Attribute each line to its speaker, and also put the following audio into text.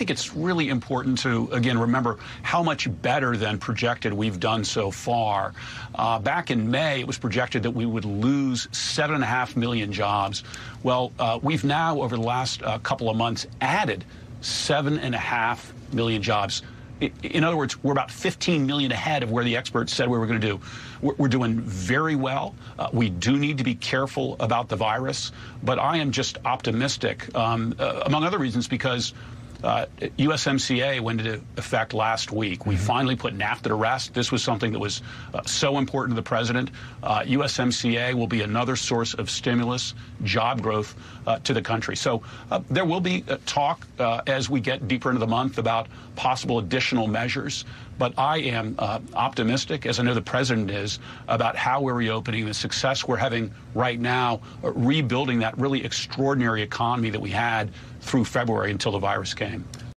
Speaker 1: think it's really important to, again, remember how much better than projected we've done so far. Uh, back in May, it was projected that we would lose 7.5 million jobs. Well, uh, we've now, over the last uh, couple of months, added 7.5 million jobs in other words, we're about 15 million ahead of where the experts said we were going to do. We're, doing very well. Uh, we do need to be careful about the virus, but I am just optimistic, um, uh, among other reasons, because uh, USMCA went into effect last week. We mm -hmm. finally put NAFTA to rest. This was something that was uh, so important to the president. Uh, USMCA will be another source of stimulus, job growth uh, to the country. So uh, there will be talk uh, as we get deeper into the month about possible additional measures. But I am optimistic, as I know the president is, about how we're reopening, the success we're having right now, rebuilding that really extraordinary economy that we had through February until the virus came game.